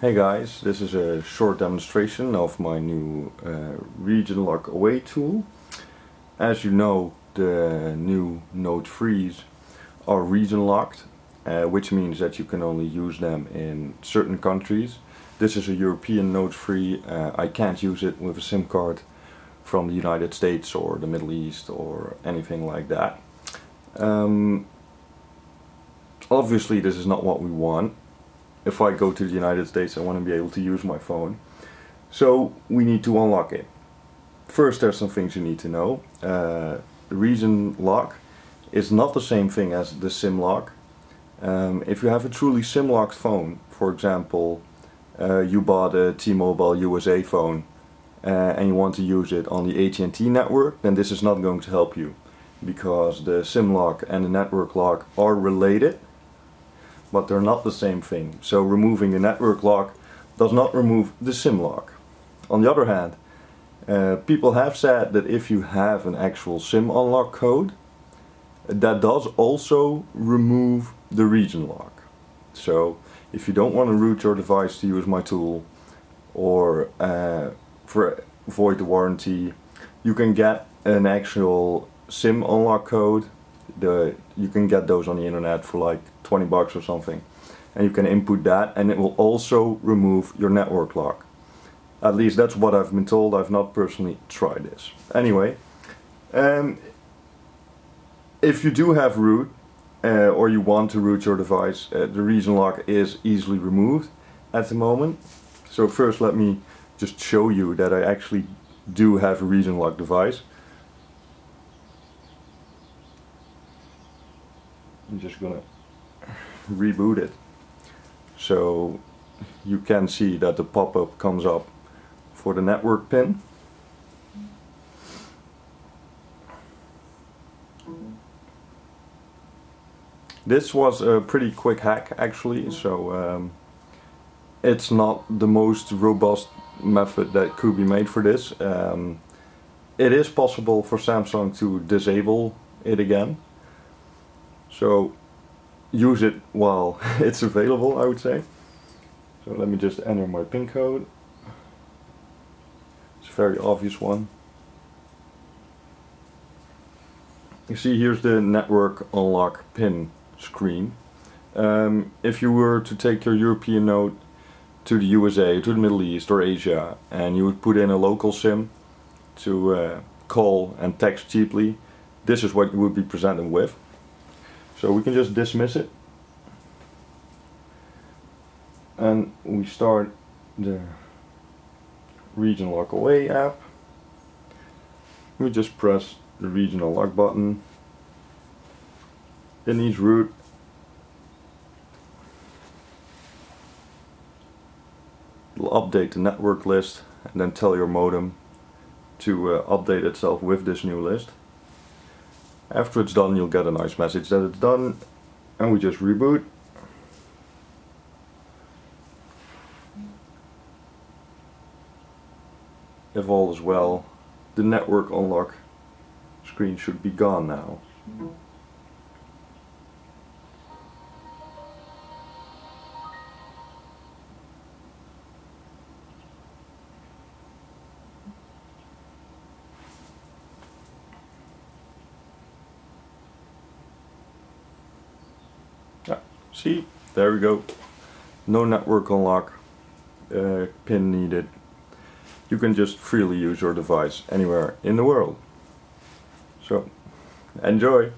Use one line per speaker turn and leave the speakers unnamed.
Hey guys, this is a short demonstration of my new uh, RegionLock Away tool. As you know, the new Note 3s are region locked, uh, which means that you can only use them in certain countries. This is a European Note 3. Uh, I can't use it with a SIM card from the United States or the Middle East or anything like that. Um, obviously this is not what we want if I go to the United States I want to be able to use my phone. So we need to unlock it. First there's some things you need to know. Uh, the region lock is not the same thing as the SIM lock. Um, if you have a truly SIM locked phone, for example, uh, you bought a T-Mobile USA phone uh, and you want to use it on the AT&T network, then this is not going to help you because the SIM lock and the network lock are related but they're not the same thing. So removing the network lock does not remove the SIM lock. On the other hand, uh, people have said that if you have an actual SIM unlock code, that does also remove the region lock. So if you don't want to root your device to use my tool or uh, for void the warranty, you can get an actual SIM unlock code the you can get those on the internet for like 20 bucks or something. And you can input that and it will also remove your network lock. At least that's what I've been told. I've not personally tried this. Anyway um, if you do have root uh, or you want to root your device uh, the region lock is easily removed at the moment. So first let me just show you that I actually do have a region lock device I'm just gonna reboot it. So you can see that the pop-up comes up for the network pin. This was a pretty quick hack actually so um, it's not the most robust method that could be made for this. Um, it is possible for Samsung to disable it again so use it while it's available, I would say. So let me just enter my pin code. It's a very obvious one. You see here's the network unlock pin screen. Um, if you were to take your European Note to the USA, to the Middle East or Asia and you would put in a local SIM to uh, call and text cheaply, this is what you would be presented with. So we can just dismiss it. And we start the RegionLock Away app. We just press the regional lock button. It needs root. It'll update the network list and then tell your modem to uh, update itself with this new list. After it's done you'll get a nice message that it's done and we just reboot. If all is well, the network unlock screen should be gone now. See, there we go. No network unlock uh, pin needed. You can just freely use your device anywhere in the world. So, enjoy!